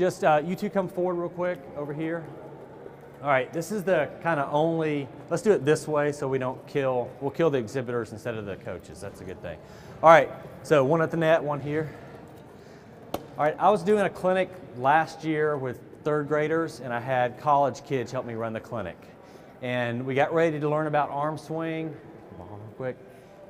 just uh, you two come forward real quick over here. All right, this is the kind of only, let's do it this way so we don't kill, we'll kill the exhibitors instead of the coaches. That's a good thing. All right, so one at the net, one here. All right, I was doing a clinic last year with third graders and I had college kids help me run the clinic. And we got ready to learn about arm swing. Come on real quick.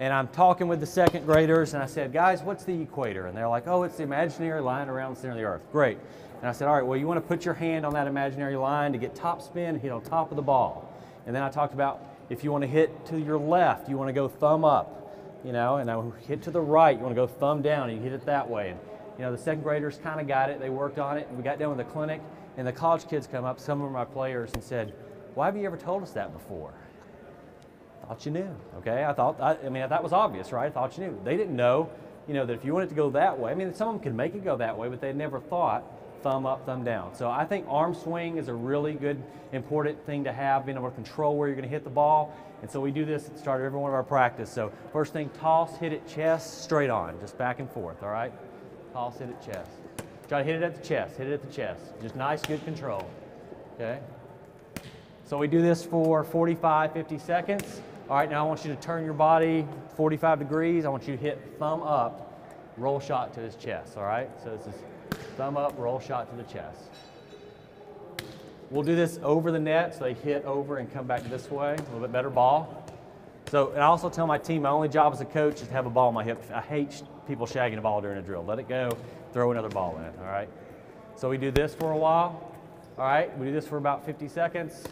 And I'm talking with the second graders and I said, guys, what's the equator? And they're like, oh, it's the imaginary line around the center of the earth. Great. And I said, all right, well, you want to put your hand on that imaginary line to get top spin hit on top of the ball. And then I talked about if you want to hit to your left, you want to go thumb up, you know, and I hit to the right, you want to go thumb down, and you hit it that way. And, you know, the second graders kind of got it. They worked on it, and we got done with the clinic, and the college kids come up, some of my players, and said, why have you ever told us that before? Thought you knew, okay? I thought, I, I mean, that was obvious, right? I thought you knew. They didn't know, you know, that if you want it to go that way, I mean, some of them can make it go that way, but they never thought thumb up, thumb down. So I think arm swing is a really good, important thing to have, being able to control where you're going to hit the ball. And so we do this at the start of every one of our practice. So first thing, toss, hit it chest, straight on, just back and forth, all right? Toss, hit it chest. Try to hit it at the chest, hit it at the chest. Just nice, good control, okay? So we do this for 45, 50 seconds. All right, now I want you to turn your body 45 degrees. I want you to hit thumb up, roll shot to his chest, all right? So this is thumb up, roll shot to the chest. We'll do this over the net so they hit over and come back this way, a little bit better ball. So, and I also tell my team my only job as a coach is to have a ball in my hip. I hate people shagging a ball during a drill. Let it go, throw another ball in, all right? So we do this for a while. All right, we do this for about 50 seconds.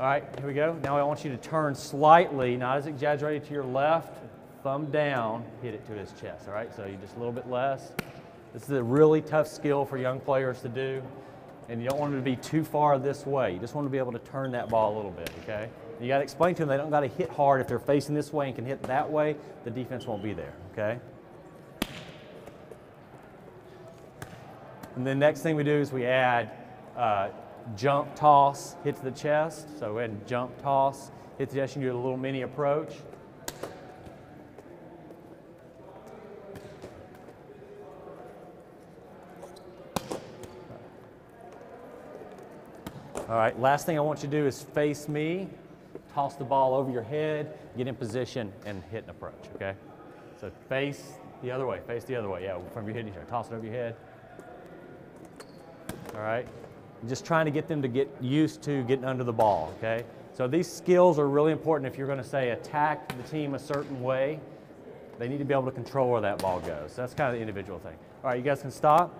All right, here we go. Now I want you to turn slightly, not as exaggerated to your left, thumb down, hit it to his chest, all right? So you just a little bit less. This is a really tough skill for young players to do, and you don't want them to be too far this way. You just want to be able to turn that ball a little bit, okay? You got to explain to them they don't got to hit hard. If they're facing this way and can hit that way, the defense won't be there, okay? And the next thing we do is we add uh, jump toss, hit to the chest. So go ahead and jump toss, hit the chest, and do a little mini approach. All right, last thing I want you to do is face me, toss the ball over your head, get in position, and hit an approach, okay? So face the other way, face the other way, yeah, from your head, toss it over your head. All right, just trying to get them to get used to getting under the ball, okay? So these skills are really important if you're gonna say attack the team a certain way, they need to be able to control where that ball goes. So that's kind of the individual thing. All right, you guys can stop.